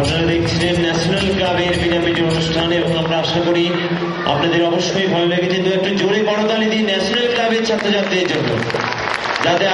আপনারা দেখছিলেন ন্যাশনাল ক্লাবের পিরামিড অনুষ্ঠান এবং আমরা আশা করি। আপনাদের অবশ্যই ভালো লেগেছে দু একটু জোরে বড়তালি দিই ন্যাশনাল ক্লাবের ছাত্রছাত্রীদের জন্য। যাতে